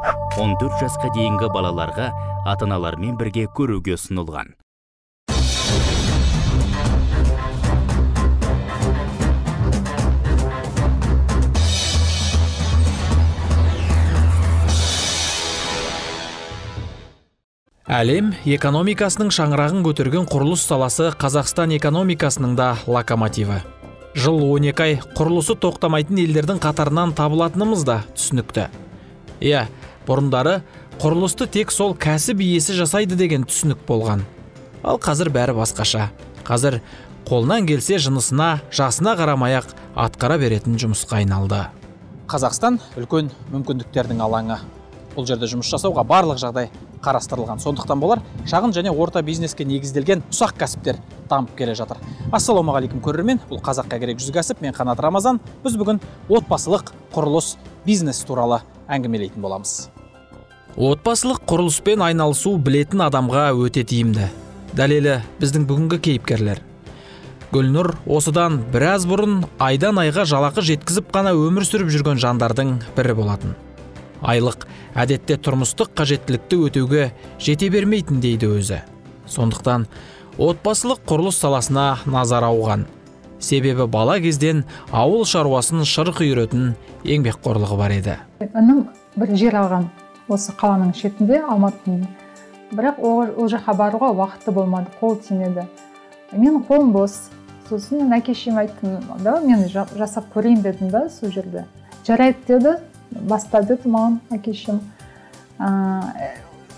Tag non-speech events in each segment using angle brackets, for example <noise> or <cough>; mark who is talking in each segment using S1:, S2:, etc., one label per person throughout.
S1: 14 жасқа дейінгі балаларға ата бірге көруге ұсынылған.
S2: Әлем экономикасының шаңырағын көтерген құрылыс саласы қазақстан экономикасының да локомотиві. Жыл 12 ай құрылысы тоқтамайтын елдердің қатарынан табылатынымыз да түсінікті. Иә бұрындары құрылысты тек сол кәсіп иесі жасайды деген түсінік болған. Ал қазір бәрі басқаша. Қазір қолынан келсе жынысына жасына қарамай ақ атқара беретін жұмысқа айналды.
S3: Қазақстан үлкен мүмкіндіктердің алаңы. Бұл жерде жұмыс жасауға барлық жағдай қарастырылған. Сондықтан болар шағын және орта бизнеске негізделген ұсақ кәсіптер дамып келе жатыр. Ассалаумағалейкум көрермен. Бұл қазаққа керек жүз кәсіп мен қанат рамазан. Біз бүгін отбасылық құрылыс бизнес туралы әңгімелейтін боламыз.
S2: Отбасылық құрылыспен айналысу білетін адамға өте тиімді. Дәлелі біздің бүгінгі кейіпкерлер. Гүлнұр осыдан біраз бұрын айдан айға жалақы жеткізіп қана өмір сүріп жүрген жандардың бірі болатын. Айлық әдетте тұрмыстық қажеттілікті өтеуге жете бермейтін дейді өзі. Сондықтан отбасылық құрылыс саласына назар ауған. Себебі бала кезден ауыл шаруасын шырқ үйіретін еңбекқорлығы бар еді.
S4: Інім бір жер алған осы қаланың шетінде алматының. Бірақ ол, жаққа баруға уақыты болмады қол тимеді. Менің қолым бос. Сосын мен әке шешеме айттым да мен жасап көрейін дедім да сол жерде. Жарайды деді баста деді маған әке шешем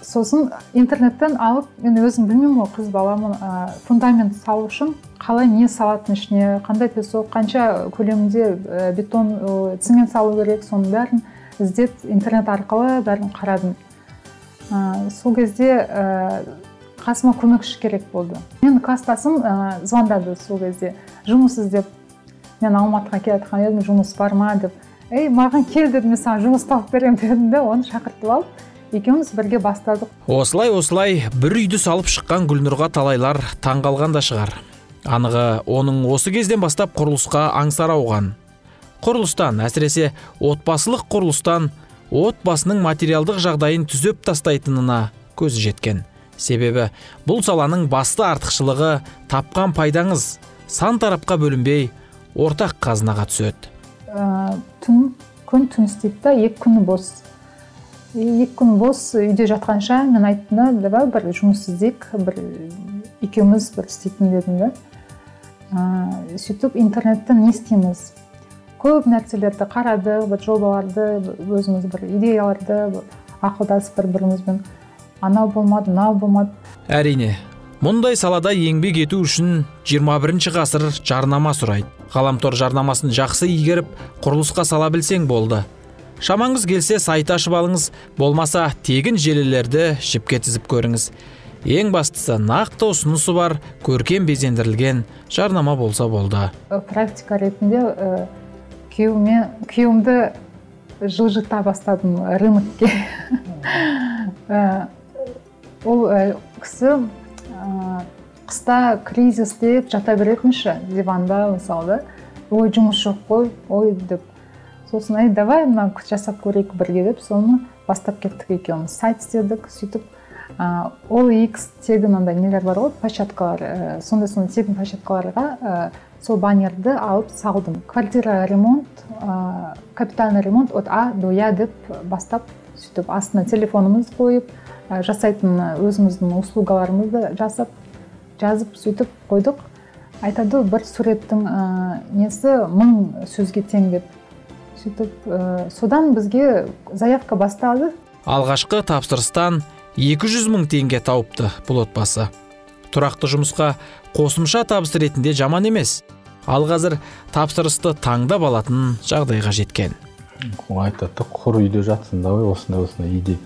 S4: сосын интернеттен алып мен өзім білмеймін ғой қыз баламын ә, фундамент салу үшін қалай не салатын ішіне қандай песок қанша көлемінде ә, бетон ә, цемент салу керек соның бәрін іздеп интернет арқылы бәрін қарадым. Ә, сол кезде ә, қасыма көмекші керек болды. Менің класстасым ә, звондады сол кезде. Жұмыс іздеп мен алматыға келе жатқан едім жұмыс бар ма деп. Ей маған кел дедім мен саған жұмыс тауып беремін дедім де оны шақыртып алып екеуміз бірге бастадық.
S2: Осылай осылай бір үйді салып шыққан гүлнұрға талайлар таң қалған да шығар. Анығы оның осы кезден бастап құрылысқа аңсары ауған. Құрылыстан әсіресе отбасылық құрылыстан отбасының материалдық жағдайын түзеп тастайтынына көзі жеткен. Себебі бұл саланың басты артықшылығы тапқан пайдаңыз сан тарапқа бөлінбей ортақ қазынаға түседі.
S4: Ә, түн күн түн істейді да екі күні бос. Екі күн бос үйде жатқанша мен айттым да давай бір жұмыс іздейік бір екеуміз бір істейтін дедім да. Ә, сөйтіп интернеттен не істейміз? Көп нәрселерді қарадық бір жобаларды өзіміз бір идеяларды ақылдасып бір бірімізбен анау болмады мынау болмады.
S2: Әрине мұндай салада еңбек ету үшін 21 ғасыр жарнама сұрайды. Ғаламтор жарнамасын жақсы игеріп құрылысқа сала білсең болды. Шамаңыз келсе сайт ашып алыңыз. Болмаса тегін желілерді жіпке тізіп көріңіз. Ең бастысы нақты ұсынысы бар көркем безендірілген жарнама болса болды.
S4: Практика ретінде ә, күйеуіме күйеуімді жылжыта бастадым рынокке. <laughs> Ол кісі қыста кризис деп жата беретінші диванда мысалы ой жұмыс жоқ қой ой деп сосын ей давай мына жасап көрейік бірге деп соны бастап кеттік екеуміз сайт істедік сөйтіп ол икс тегін андай нелер бар ғой площадкалар ә, сондай сондай тегін площадкаларға ә, сол баннерді алып салдым. Квартира ремонт ә, капитальный ремонт от а до я деп бастап сөйтіп астына телефонымызды қойып ә, жасайтын өзіміздің услугаларымызды жасап жазып сөйтіп қойдық. Айтады бір суреттің ә, несі мың сөзге тең деп. Сөйтіп ә, содан бізге заявка басталды
S2: алғашқы тапсырыстан 200 мың теңге тауыпты бұл отбасы. Тұрақты жұмысқа қосымша табыс ретінде жаман емес. Ал қазір тапсырысты таңдап алатын жағдайға жеткен.
S5: Айтады құр үйде жатсың да осындай осындай үйде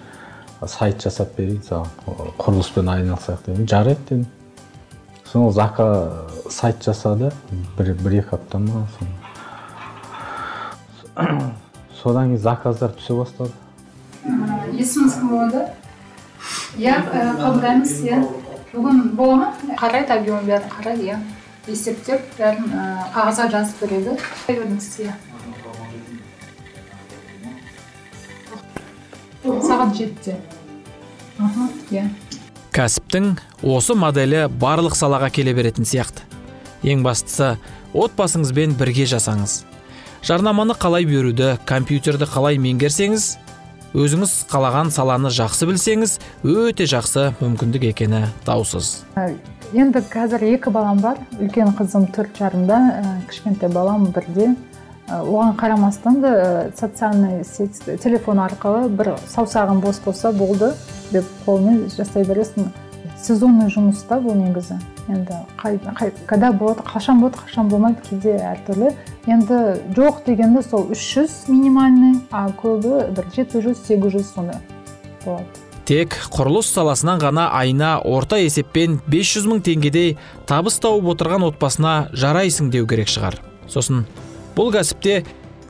S5: сайт жасап берейін саған құрылыспен айналысайық дедім жарайды дедім. Соны зака сайт жасады бір, бір екі апта ма <clears throat> содан кейін заказдар түсе бастады.
S4: есіміңіз кім болады иә қабылдаймыз иә бүгін бола ма? Қарайды объемын бәрін қарайды иә есептеп бәрін қағазға жазып береді. Беріңіз иә сағат жетіде. Иә
S2: кәсіптің осы моделі барлық салаға келе беретін сияқты. Ең бастысы отбасыңызбен бірге жасаңыз. Жарнаманы қалай беруді компьютерді қалай меңгерсеңіз өзіңіз қалаған саланы жақсы білсеңіз өте жақсы мүмкіндік екені даусыз.
S4: Енді қазір екі балам бар. Үлкен қызым төрт жарымда ә, кішкентай балам бірде. Ә, оған қарамастан да ә, социальный сеть телефон арқылы бір саусағың бос болса болды деп қолмен жасай бересің. Сезонный жұмыс та бұл негізі. Енді қай, қай, когда болады қашан болады қашан болмайды кейде әртүрлі. Енді жоқ дегенде сол 300 минимальный а көбі бір жеті жүз сегіз жүз сондай болады
S2: тек құрылыс саласынан ғана айына орта есеппен 500 мың теңгедей табыс тауып отырған отбасына жарайсың деу керек шығар сосын бұл кәсіпте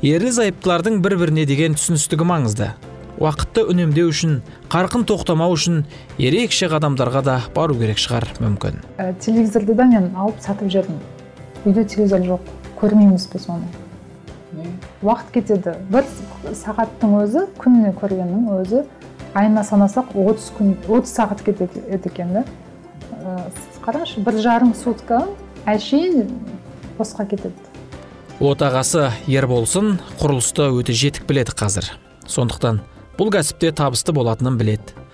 S2: ерлі зайыптылардың бір біріне деген түсіністігі маңызды уақытты үнемдеу үшін қарқын тоқтамау үшін ерекше қадамдарға да бару керек шығар мүмкін
S4: ә, телевизорды да мен алып сатып жібердім үйде телевизор жоқ көрмейміз біз оны. Уақыт кетеді. бір сағаттың өзі күніне көргеннің өзі айына санасақ 30 күн 30 сағат кетеді екен да. Ә, қарашы бір жарым сутка әшейін босқа кетеді.
S2: Отағасы ерболсын құрылысты өте жетік біледі қазір. Сондықтан бұл кәсіпте табысты болатынын біледі.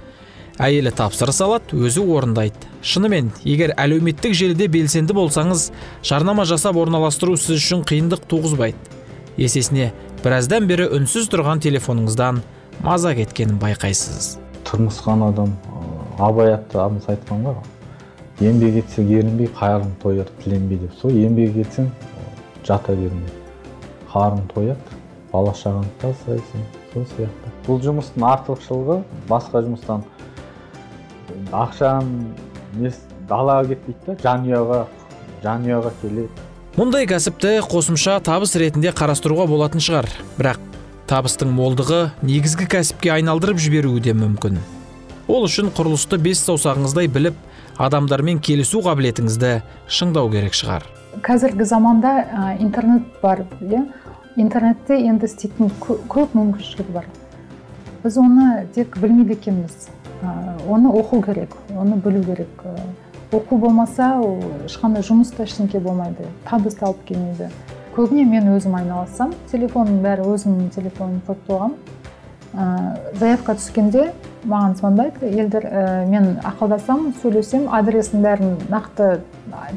S2: Әйелі тапсырыс алады өзі орындайды. Шынымен егер әлеуметтік желіде белсенді болсаңыз жарнама жасап орналастыру сіз үшін қиындық туғызбайды. Есесіне біраздан бері үнсіз тұрған телефоныңыздан маза кеткенін байқайсыз.
S5: Тұрмысқан адам абай атты ағамыз айтқан ғой. Еңбек етсең ерінбей қайырын тояр тіленбей деп. Сол еңбек етсең жата берме қарың тояды бала шағаңды да асырайсың сол сияқты. Бұл жұмыстың артықшылығы басқа жұмыстан ақшаң далаға кетпейді да жанұяға жанұяға келеді
S2: мұндай кәсіпті қосымша табыс ретінде қарастыруға болатын шығар бірақ табыстың молдығы негізгі кәсіпке айналдырып жіберуі де мүмкін ол үшін құрылысты бес саусағыңыздай біліп адамдармен келісу қабілетіңізді шыңдау керек шығар.
S4: Қазіргі заманда ә, интернет бар иә? Интернетте енді істейтін көп мүмкіншілік бар. Біз оны тек білмейді екенбіз. Оны оқу керек оны білу керек. Оқу болмаса ол ешқандай жұмыс та ештеңке болмайды табыс та алып келмейді. Көбіне мен өзім айналыссам телефонның бәрі өзімнің телефоным қойып қойғанмын ә, заявка түскенде маған звондайды елдер ә, мен ақылдасам сөйлесем адресін бәрін нақты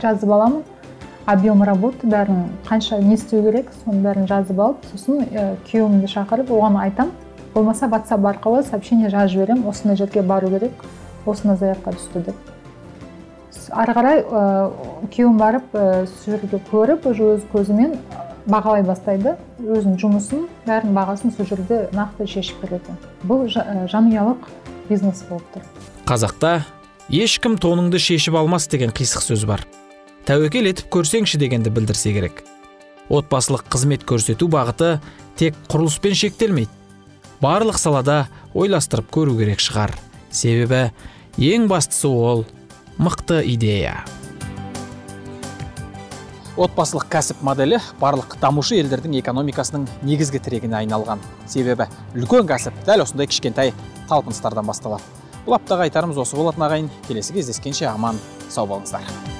S4: жазып аламын. Объем работы бәрін қанша не істеу керек соның бәрін жазып алып сосын ә, күйеуімді шақырып оған айтам болмаса ватсап арқылы сообщение жазып жіберемін осындай жерге бару керек осындай заявка түсті деп. Ары қарай ә, күйеуім барып ә, сол жерге көріп уже өз көзімен бағалай бастайды. Өзінің жұмысын бәрін бағасын сол жерде нақты шешіп береді. Бұл жанұялық бизнес болып тұр.
S2: Қазақта ешкім тоныңды шешіп алмас деген қисық сөз бар. Тәуекел етіп көрсеңші дегенді білдірсе керек. Отбасылық қызмет көрсету бағыты тек құрылыспен шектелмейді. Барлық салада ойластырып көру керек шығар. Себебі ең бастысы ол мықты идея.
S3: Отбасылық кәсіп моделі барлық дамушы елдердің экономикасының негізгі тірегіне айналған. Себебі үлкен кәсіп дәл осындай кішкентай талпыныстардан басталады. Бұл аптаға айтарымыз осы болатын ағайын. Келесі кездескенше аман. Сау болыңыздар.